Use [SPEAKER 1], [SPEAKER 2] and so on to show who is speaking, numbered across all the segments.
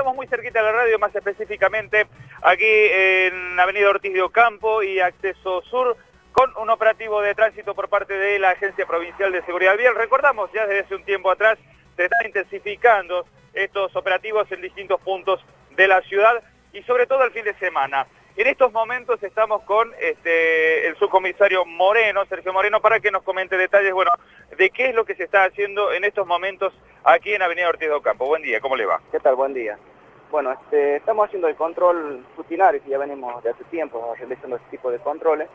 [SPEAKER 1] estamos muy cerquita de la radio, más específicamente aquí en Avenida Ortiz de Ocampo y Acceso Sur, con un operativo de tránsito por parte de la Agencia Provincial de Seguridad Vial. Recordamos, ya desde hace un tiempo atrás se están intensificando estos operativos en distintos puntos de la ciudad y sobre todo el fin de semana. En estos momentos estamos con este, el subcomisario Moreno, Sergio Moreno, para que nos comente detalles, bueno, de qué es lo que se está haciendo en estos momentos aquí en Avenida Ortiz de Ocampo. Buen día, ¿cómo le va?
[SPEAKER 2] ¿Qué tal? Buen día. Bueno, este, estamos haciendo el control rutinario, que ya venimos de hace tiempo realizando este tipo de controles,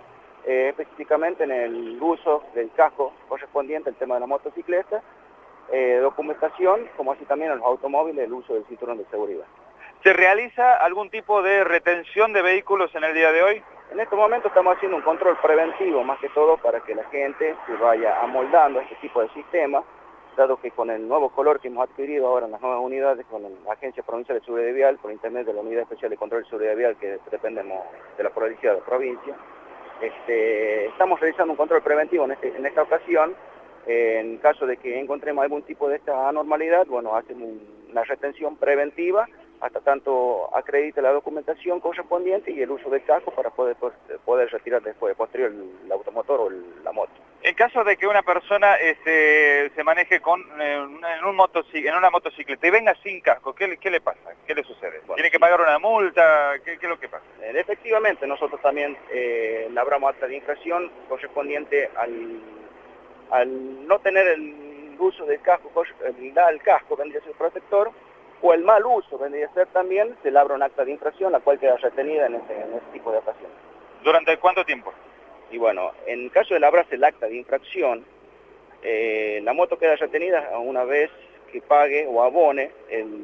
[SPEAKER 2] eh, específicamente en el uso del casco correspondiente al tema de la motocicleta, eh, documentación, como así también en los automóviles, el uso del cinturón de seguridad.
[SPEAKER 1] ¿Se realiza algún tipo de retención de vehículos en el día de hoy?
[SPEAKER 2] En este momento estamos haciendo un control preventivo, más que todo para que la gente se vaya amoldando a este tipo de sistema, dado que con el nuevo color que hemos adquirido ahora en las nuevas unidades, con la Agencia Provincial de Seguridad Vial, por internet de la Unidad Especial de Control de Seguridad Vial, que dependemos de la provincia de la provincia, este, estamos realizando un control preventivo en, este, esta ocasión, en caso de que encontremos algún tipo de esta anormalidad, bueno, hacemos una retención preventiva hasta tanto acredite la documentación correspondiente y el uso del casco para poder, poder retirar después, posterior el, automotor o la moto.
[SPEAKER 1] En caso de que una persona este, se maneje con, eh, en, un en una motocicleta y venga sin casco, ¿qué, le pasa? ¿Qué le sucede? ¿Tiene que pagar una multa? ¿Qué, es lo que pasa?
[SPEAKER 2] Eh, efectivamente, nosotros también eh, labramos acta de infracción correspondiente al, al no tener el uso del casco, el, el casco vendría a ser protector, o el mal uso vendría a ser también, se labra un acta de infracción, la cual queda retenida en este, este tipo de ocasiones.
[SPEAKER 1] ¿Durante cuánto tiempo?
[SPEAKER 2] Y bueno, en caso de labrarse el acta de infracción, eh, la moto queda retenida una vez que pague o abone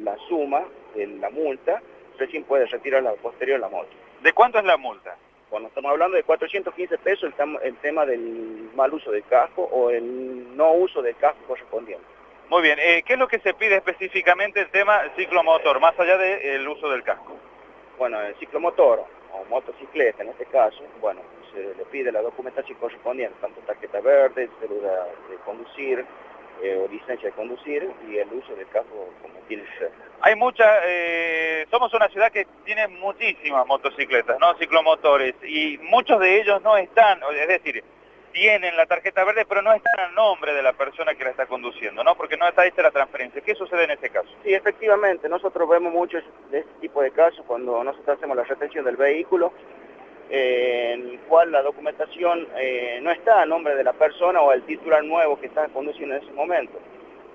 [SPEAKER 2] la suma de la multa, recién puede retirar la posterior la moto.
[SPEAKER 1] ¿De cuánto es la multa?
[SPEAKER 2] Bueno, estamos hablando de 415 pesos el, el tema del mal uso del casco o el no uso del casco correspondiente.
[SPEAKER 1] Muy bien, eh, ¿qué es lo que se pide específicamente el tema ciclomotor, más allá del uso del casco?
[SPEAKER 2] Bueno, el ciclomotor o motocicleta en este caso, bueno, se le pide la documentación correspondiente, tanto tarjeta verde, cédula de conducir eh, o licencia de conducir y el uso del casco como tiene que ser.
[SPEAKER 1] Hay mucha, eh, somos una ciudad que tiene muchísimas motocicletas, ¿no? Ciclomotores y muchos de ellos no están, es decir, tienen la tarjeta verde, pero no están al nombre de la persona que la está conduciendo, ¿no? Porque no está hecha la transferencia. ¿Qué sucede en este caso?
[SPEAKER 2] Sí, efectivamente, nosotros vemos mucho de este tipo de casos cuando nosotros hacemos la retención del vehículo, en el cual la documentación eh, no está a nombre de la persona o el titular nuevo que está conduciendo en ese momento.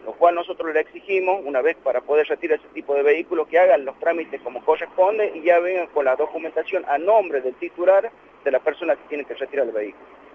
[SPEAKER 2] Lo cual nosotros le exigimos, una vez para poder retirar ese tipo de vehículo, que hagan los trámites como corresponde y ya vengan con la documentación a nombre del titular de la persona que tiene que retirar el vehículo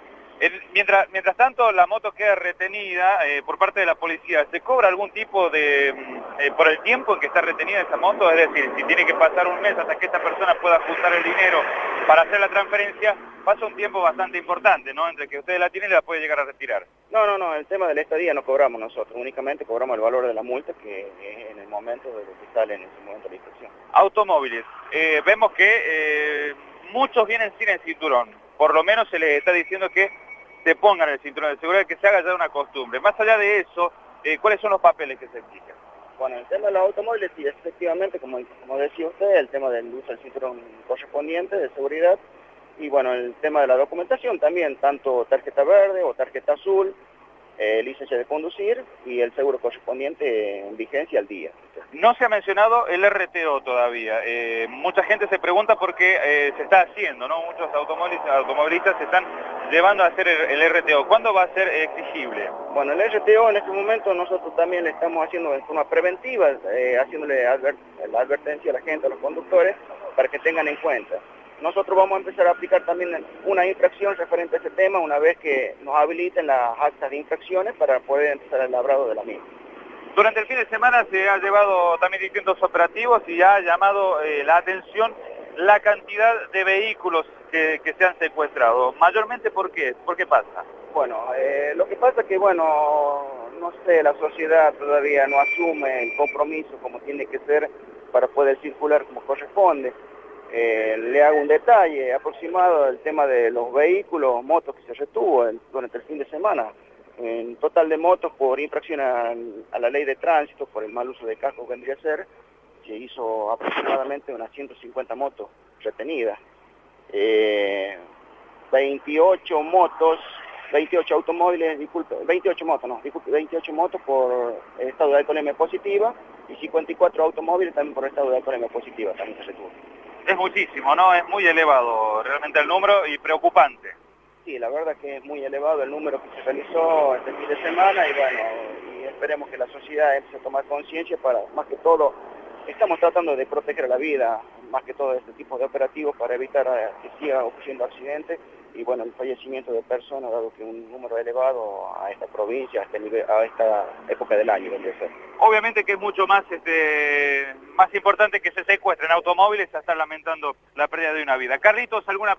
[SPEAKER 1] mientras, mientras tanto, la moto queda retenida eh, por parte de la policía. ¿Se cobra algún tipo de, mm, eh, por el tiempo en que está retenida esa moto? Es decir, si tiene que pasar un mes hasta que esta persona pueda ajustar el dinero para hacer la transferencia, pasa un tiempo bastante importante, ¿no? Entre que ustedes la tienen y la puede llegar a retirar.
[SPEAKER 2] No, no, no, el tema de la estadía no cobramos nosotros, únicamente cobramos el valor de la multa que es en el momento de lo que sale en ese momento de la inspección.
[SPEAKER 1] Automóviles. Eh, vemos que muchos vienen sin el cinturón. Por lo menos se les está diciendo que se pongan el cinturón de seguridad, que se haga ya una costumbre. Más allá de eso, eh, ¿cuáles son los papeles que se exigen?
[SPEAKER 2] Bueno, el tema de los automóviles, sí, efectivamente, como, como decía usted, el tema del uso del cinturón correspondiente de seguridad, y bueno, el tema de la documentación también, tanto tarjeta verde o tarjeta azul, eh, licencia de conducir y el seguro correspondiente en vigencia al día.
[SPEAKER 1] No se ha mencionado el RTO todavía. Eh, mucha gente se pregunta por qué eh, se está haciendo, ¿no? Muchos automovilistas se están llevando a hacer el, RTO. ¿Cuándo va a ser exigible?
[SPEAKER 2] Bueno, el RTO en este momento nosotros también le estamos haciendo de forma preventiva, haciéndole la advertencia a la gente, a los conductores, para que tengan en cuenta. Nosotros vamos a empezar a aplicar también una infracción referente a ese tema una vez que nos habiliten las actas de infracciones para poder empezar el labrado de la misma.
[SPEAKER 1] Durante el fin de semana se ha llevado también distintos operativos y ha llamado eh, la atención la cantidad de vehículos que, se han secuestrado. Mayormente, ¿por qué? ¿Por qué pasa?
[SPEAKER 2] Bueno, eh, lo que pasa es que, bueno, no sé, la sociedad todavía no asume el compromiso como tiene que ser para poder circular como corresponde. Eh, le hago un detalle aproximado del tema de los vehículos, motos que se retuvo durante el fin de semana. En total de motos por infracción a, la ley de tránsito, por el mal uso de casco vendría a ser, se hizo aproximadamente unas 150 motos retenidas. 28 eh, motos, 28 automóviles, disculpe, 28 motos, no, disculpe, 28 motos por estado de alcoholemia positiva y 54 automóviles también por estado de alcoholemia positiva, también se retuvo.
[SPEAKER 1] Es muchísimo, ¿no? Es muy elevado realmente el número y preocupante.
[SPEAKER 2] Sí, la verdad que es muy elevado el número que se realizó este fin de semana y bueno, esperemos que la sociedad empiece a tomar conciencia para, más que todo, estamos tratando de proteger la vida, más que todo este tipo de operativos para evitar eh, que siga ocurriendo accidentes y bueno, el fallecimiento de personas, dado que un número elevado a esta provincia, a, este esta época del año.
[SPEAKER 1] Obviamente que es mucho más, este, más importante que se secuestren automóviles a estar lamentando la pérdida de una vida. Carlitos, ¿alguna